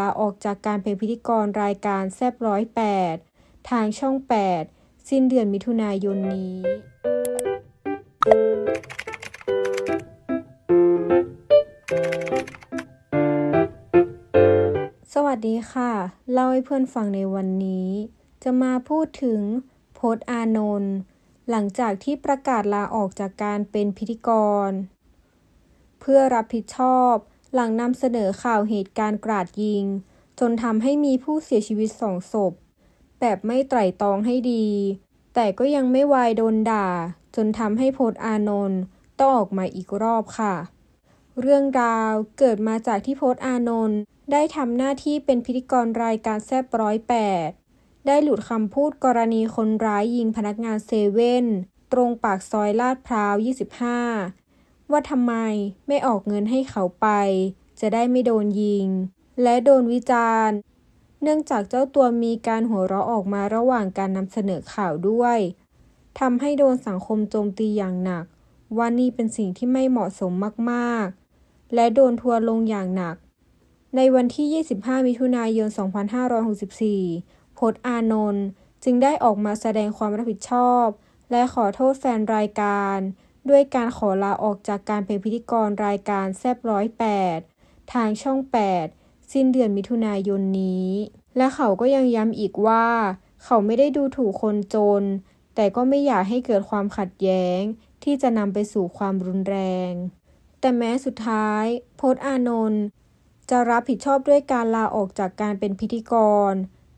ลาออกจากการเป็นพิธีกรรายการแซบร้อยแปดทางช่อง 8 สิ้นเดือนมิถุนายนนี้ สวัสดีค่ะ เล่าให้เพื่อนฟังในวันนี้ จะมาพูดถึงโพสอานนท์หลังจากที่ประกาศลาออกจากการเป็นพิธีกร เพื่อรับผิดชอบ หลังนำเสนอข่าวเหตุการณ์กราดยิง จนทำให้มีผู้เสียชีวิตสองศพ แบบไม่ไตร่ตรองให้ดี แต่ก็ยังไม่วายโดนด่า จนทำให้โพสต์อานนท์ต้องออกมาอีกรอบค่ะ เรื่องราวเกิดมาจากที่โพสต์อานนท์ได้ทำหน้าที่เป็นพิธีกรรายการแซบร้อยแปดได้หลุดคำพูดกรณีคนร้ายยิงพนักงานเซเว่นตรงปากซอยลาดพร้าว 25 ว่าทำไมไม่ออกเงินให้เขาไป จะได้ไม่โดนยิง และโดนวิจารณ์ เนื่องจากเจ้าตัวมีการหัวเราะออกมาระหว่างการนำเสนอข่าวด้วยทำให้โดนสังคมโจมตีอย่างหนัก ว่านี่เป็นสิ่งที่ไม่เหมาะสมมากๆ และโดนทัวร์ลงอย่างหนัก ในวันที่ 25 มิถุนายน 2564 พจน์อานนท์จึงได้ออกมาแสดงความรับผิดชอบ และขอโทษแฟนรายการ ด้วยการขอลาออกจากการเป็นพิธีกรรายการแซบร้อยแปดทางช่อง 8 สิ้นเดือนมิถุนายนนี้ และเขาก็ยังย้ำอีกว่า เขาไม่ได้ดูถูกคนจน แต่ก็ไม่อยากให้เกิดความขัดแย้ง ที่จะนำไปสู่ความรุนแรง แต่แม้สุดท้าย พจน์อานนท์จะรับผิดชอบด้วยการลาออกจากการเป็นพิธีกร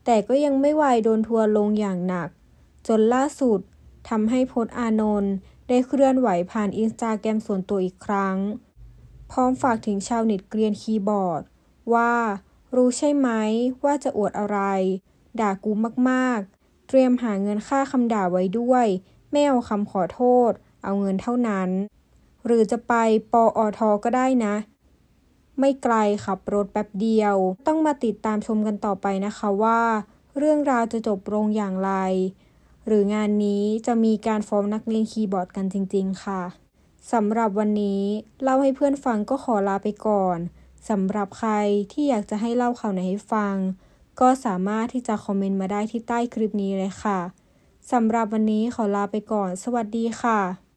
แต่ก็ยังไม่วายโดนทัวร์ลงอย่างหนัก จนล่าสุดทำให้พจน์อานนท์ ได้เคลื่อนไหวผ่านอินสตาแกรมส่วนตัวอีกครั้ง พร้อมฝากถึงชาวเน็ตเกรียนคีย์บอร์ด ว่า รู้ใช่ไหมว่าจะอวดอะไร ด่ากูมากๆ เตรียมหาเงินค่าคำด่าไว้ด้วย ไม่เอาคำขอโทษ เอาเงินเท่านั้น หรือจะไปปอทก็ได้นะ ไม่ไกลขับรถแป๊บเดียว ต้องมาติดตามชมกันต่อไปนะคะว่า เรื่องราวจะจบลงอย่างไร หรืองานนี้จะมีการฟ้อมนักเรียนคีย์บอร์ดกันจริง ๆ ค่ะสำหรับวันนี้เล่าให้เพื่อนฟังก็ขอลาไปก่อนสำหรับใครที่อยากจะให้เล่าข่าวไหนให้ฟัง ก็สามารถที่จะคอมเมนต์มาได้ที่ใต้คลิปนี้เลยค่ะสำหรับวันนี้ขอลาไปก่อน สวัสดีค่ะ